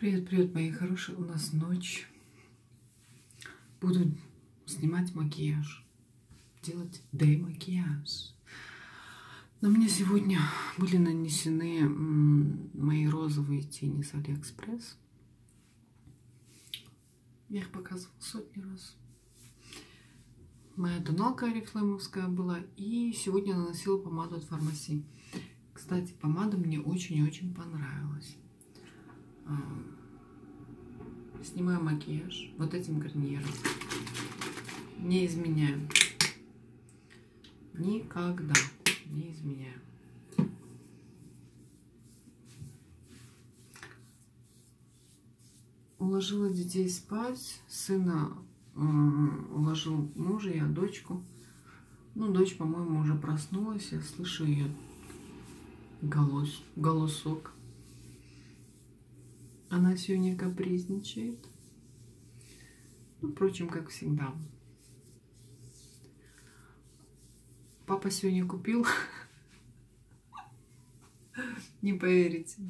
Привет, привет, мои хорошие. У нас ночь. Буду снимать макияж. Делать демакияж. На мне сегодня были нанесены мои розовые тени с Алиэкспресс. Я их показывала сотни раз. Моя тоналка орифлеймовская была. И сегодня наносила помаду от Farmasi. Кстати, помада мне очень-очень понравилась. А, снимаю макияж вот этим гарниром. Не изменяю. Никогда не изменяю. Уложила детей спать. Сына э, уложил мужа, я дочку. Ну, дочь, по-моему, уже проснулась. Я слышу ее голос, голосок. Она сегодня капризничает. Ну, впрочем, как всегда. Папа сегодня купил, не поверите,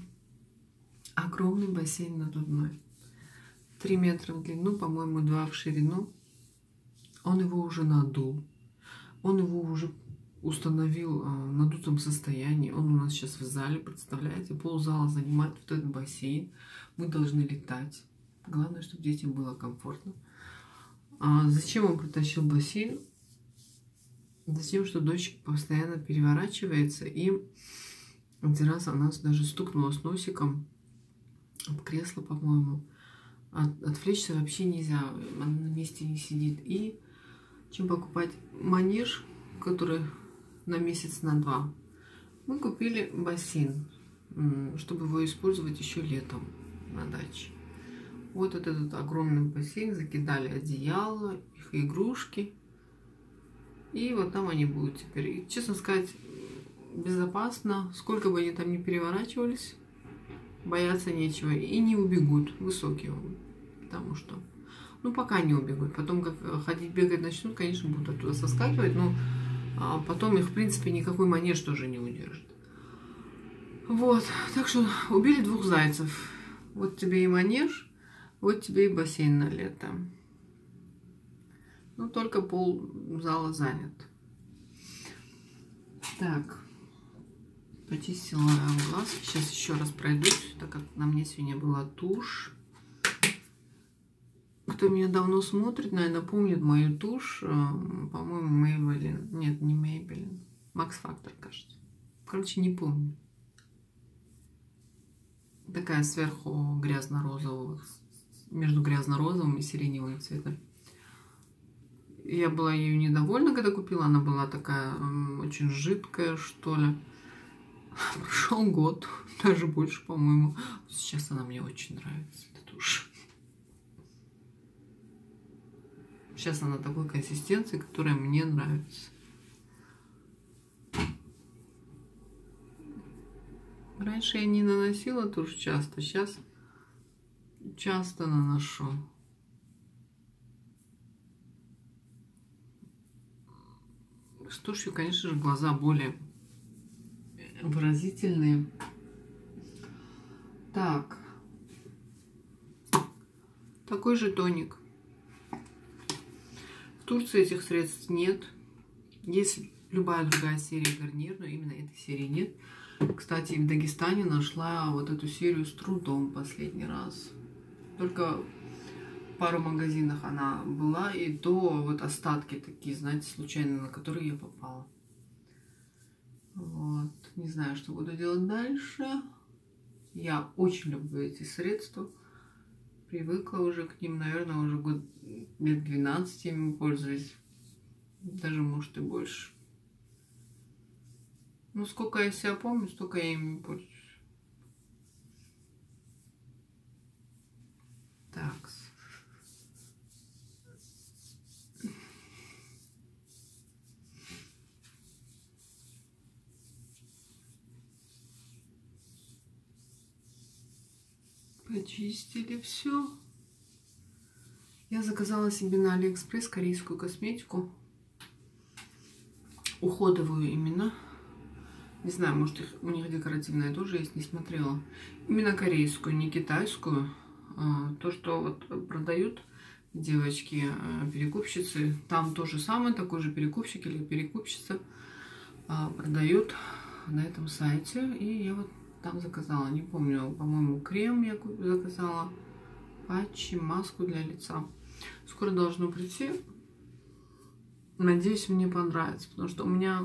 огромный бассейн надувной. Три метра в длину, по-моему, два в ширину. Он его уже надул. Он его уже установил а, в надутом состоянии. Он у нас сейчас в зале, представляете? Ползала занимает вот этот бассейн. Мы должны летать. Главное, чтобы детям было комфортно. А зачем он притащил бассейн? Затем, что дочь постоянно переворачивается. И один раз она даже стукнула с носиком об кресло, по-моему. От, отвлечься вообще нельзя. Она на месте не сидит. И чем покупать манеж, который на месяц, на два. Мы купили бассейн, чтобы его использовать еще летом на даче. Вот этот огромный бассейн, закидали одеяло, их игрушки. И вот там они будут теперь. И, честно сказать, безопасно. Сколько бы они там ни переворачивались, бояться нечего. И не убегут. Высокие он. Потому что... Ну, пока не убегут. Потом, как ходить, бегать начнут, конечно, будут оттуда соскакивать. Но а потом их, в принципе, никакой манеж тоже не удержит. Вот, так что убили двух зайцев. Вот тебе и манеж, вот тебе и бассейн на лето. Ну, только пол зала занят. Так, почистила глаз. Сейчас еще раз пройдусь, так как на мне сегодня была тушь. Кто меня давно смотрит, наверное, помнит мою тушь. Э, по-моему, Maybelline. Нет, не Maybelline. Max Factor, кажется. Короче, не помню. Такая сверху грязно-розового. Между грязно-розовым и сиреневым цветом. Я была ею недовольна, когда купила. Она была такая очень жидкая, что ли. Прошел год, даже больше, по-моему. Сейчас она мне очень нравится, эта тушь. Сейчас она такой консистенции, которая мне нравится. Раньше я не наносила тушь часто, сейчас часто наношу. С тушью, конечно же, глаза более выразительные. Так. Такой же тоник. Турции этих средств нет. Есть любая другая серия гарнир, но именно этой серии нет. Кстати, в Дагестане нашла вот эту серию с трудом последний раз. Только в пару магазинах она была, и то вот остатки такие, знаете, случайно, на которые я попала. Вот. Не знаю, что буду делать дальше. Я очень люблю эти средства привыкла уже к ним, наверное, уже год лет 12 ими пользуюсь. Даже, может, и больше. Ну, сколько я себя помню, столько я ими пользуюсь. Так. Почистили все. Я заказала себе на Алиэкспресс корейскую косметику. Уходовую именно. Не знаю, может их, у них декоративная тоже есть, не смотрела. Именно корейскую, не китайскую. А, то, что вот продают девочки, а, там то же самое, такой же перекупщик или перекупщица а, продают на этом сайте. И я вот там заказала, не помню, по-моему, крем я заказала, патчи, маску для лица. Скоро должно прийти. Надеюсь, мне понравится, потому что у меня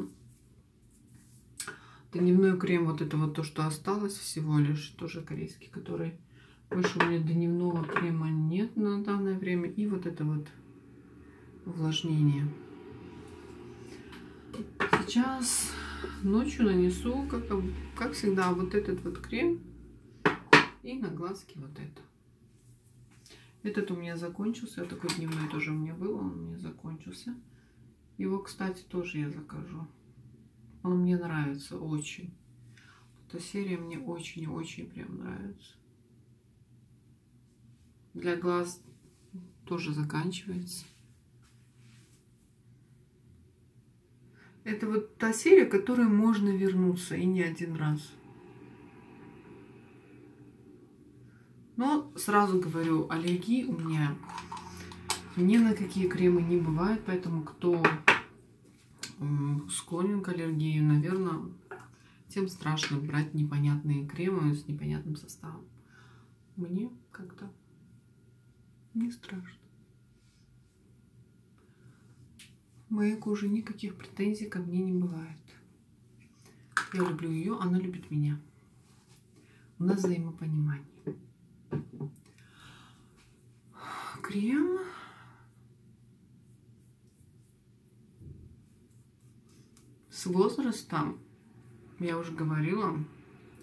Дневной крем, вот это вот то, что осталось всего лишь, тоже корейский, который больше у меня дневного крема нет на данное время. И вот это вот увлажнение. Сейчас ночью нанесу, как, как всегда, вот этот вот крем и на глазки вот это. Этот у меня закончился, такой дневной тоже у меня был, он у меня закончился. Его, кстати, тоже я закажу. Он мне нравится очень. Эта серия мне очень-очень прям нравится. Для глаз тоже заканчивается. Это вот та серия, к которой можно вернуться и не один раз. Но сразу говорю, аллергии у меня ни на какие кремы не бывает, поэтому кто склонен к аллергии, наверное, тем страшно брать непонятные кремы с непонятным составом. Мне как-то не страшно. Моей кожи никаких претензий ко мне не бывает. Я люблю ее, она любит меня. У нас взаимопонимание. Крем С возрастом, я уже говорила,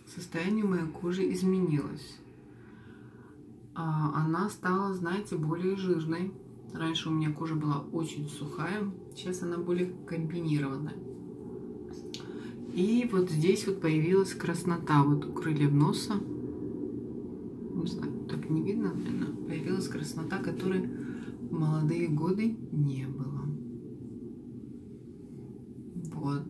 состояние моей кожи изменилось. А, она стала, знаете, более жирной. Раньше у меня кожа была очень сухая, сейчас она более комбинированная. И вот здесь вот появилась краснота, вот у крыльев носа. Не знаю, так не видно, наверное. Появилась краснота, которой в молодые годы не было. Вот.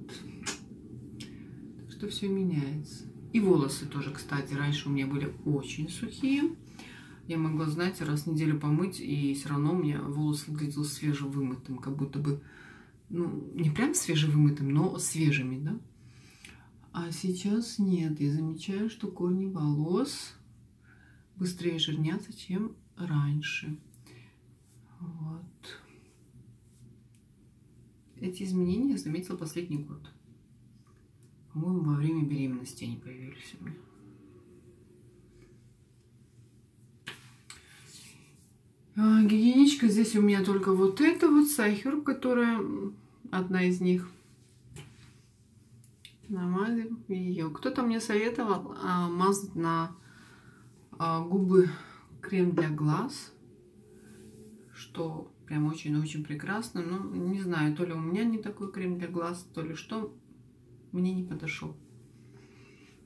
Так что все меняется. И волосы тоже, кстати, раньше у меня были очень сухие. Я могла, знаете, раз в неделю помыть, и все равно у меня волос выглядел свежевымытым, как будто бы, ну, не прям свежевымытым, но свежими, да? А сейчас нет, я замечаю, что корни волос быстрее жирнятся, чем раньше. Вот. Эти изменения я заметила последний год. По-моему, во время беременности они появились у меня. Гигиеничка здесь у меня только вот эта вот Сайхер, которая одна из них. Намазим ее. Кто-то мне советовал а, мазать на а, губы крем для глаз, что Прям очень-очень прекрасно. Но не знаю, то ли у меня не такой крем для глаз, то ли что. Мне не подошел.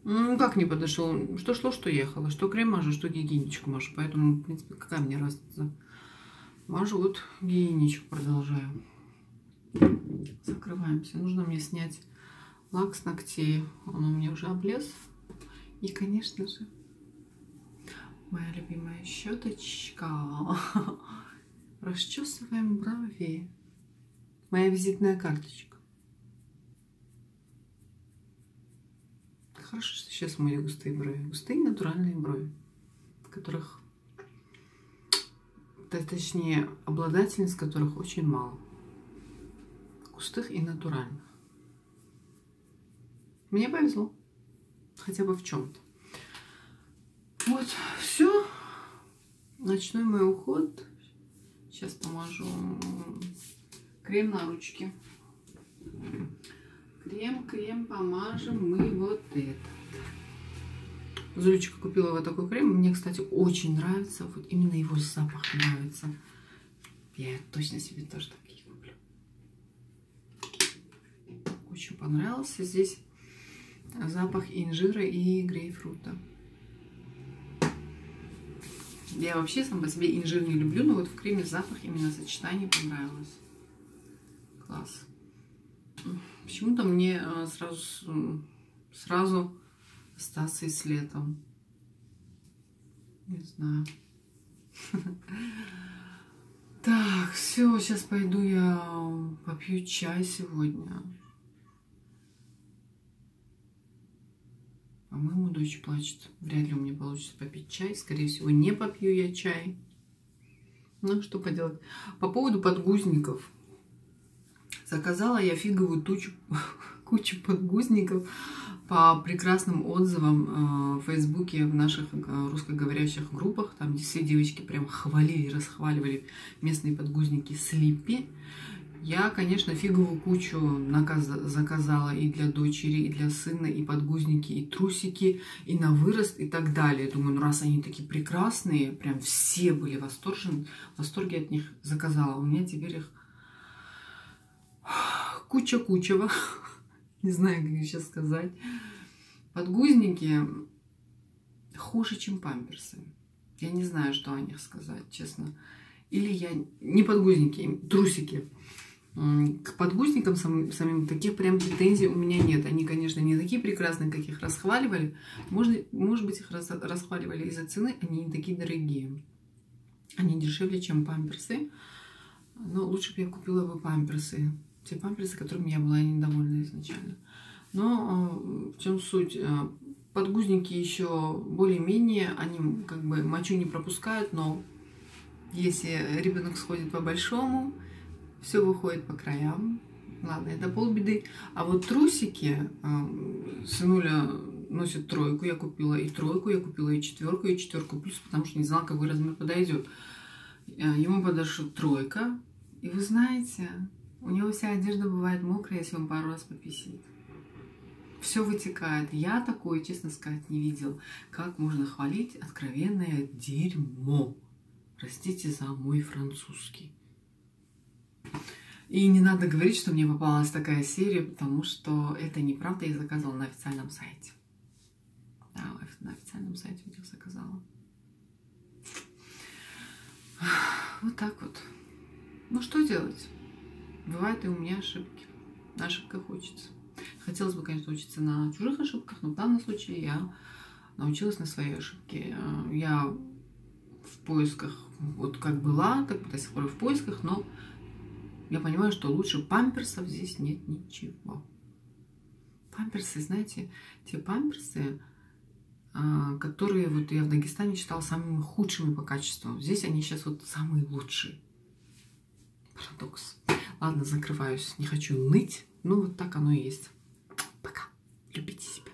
Ну, как не подошел? Что шло, что ехало. Что крем мажу, что гигиеничку мажу. Поэтому, в принципе, какая мне разница? Мажу вот гигиеничку продолжаю. Закрываемся. Нужно мне снять лак с ногтей. Он у меня уже облез. И, конечно же, моя любимая щеточка. Расчесываем брови. Моя визитная карточка. Хорошо, что сейчас мои густые брови. Густые натуральные брови, которых, точнее, обладательниц которых очень мало. Густых и натуральных. Мне повезло. Хотя бы в чем-то. Вот, все. Ночной мой уход Сейчас помажу крем на ручки. Крем, крем помажем мы вот этот. Зулечка купила вот такой крем. Мне, кстати, очень нравится. Вот именно его запах нравится. Я точно себе тоже такие куплю. Очень понравился. Здесь запах инжира и грейпфрута. Я вообще сам по себе инжир не люблю, но вот в креме запах именно сочетание понравилось. Класс. Почему-то мне а, сразу сразу остаться и с летом. Не знаю. Так, все, сейчас пойду я попью чай сегодня. По-моему, дочь плачет. Вряд ли у меня получится попить чай. Скорее всего, не попью я чай. Ну, что поделать. По поводу подгузников. Заказала я фиговую тучу, кучу подгузников по прекрасным отзывам э, в Фейсбуке, в наших э, русскоговорящих группах. Там все девочки прям хвалили, расхваливали местные подгузники Слиппи. Я, конечно, фиговую кучу заказала и для дочери, и для сына, и подгузники, и трусики, и на вырост, и так далее. Думаю, ну раз они такие прекрасные, прям все были восторжены, в восторге от них заказала. У меня теперь их куча-кучева. Не знаю, как сейчас сказать. Подгузники хуже, чем памперсы. Я не знаю, что о них сказать, честно. Или я... Не подгузники, трусики. К подгузникам самим, самим таких прям претензий у меня нет. Они, конечно, не такие прекрасные, как их расхваливали. Может, может быть, их рас, расхваливали из-за цены, они не такие дорогие. Они дешевле, чем памперсы. Но лучше бы я купила бы памперсы. Те памперсы, которыми я была недовольна изначально. Но э, в чем суть? Э, подгузники еще более-менее, они как бы мочу не пропускают, но если ребенок сходит по большому, все выходит по краям. Ладно, это полбеды. А вот трусики, э, сынуля носит тройку, я купила и тройку, я купила и четверку, и четверку плюс, потому что не знала, какой размер подойдет. Ему подошла тройка, и вы знаете, у него вся одежда бывает мокрая, если он пару раз пописит. Все вытекает. Я такое, честно сказать, не видел. Как можно хвалить откровенное дерьмо? Простите за мой французский. И не надо говорить, что мне попалась такая серия, потому что это неправда, я заказала на официальном сайте. Да, на официальном сайте их заказала. Вот так вот. Ну что делать? Бывают и у меня ошибки. На ошибках учится. Хотелось бы, конечно, учиться на чужих ошибках, но в данном случае я научилась на своей ошибке. Я в поисках, вот как была, так до сих пор в поисках, но я понимаю, что лучше памперсов здесь нет ничего. Памперсы, знаете, те памперсы, а, которые вот я в Дагестане считала самыми худшими по качеству. Здесь они сейчас вот самые лучшие. Парадокс. Ладно, закрываюсь. Не хочу ныть. Ну, вот так оно и есть. Пока. Любите себя.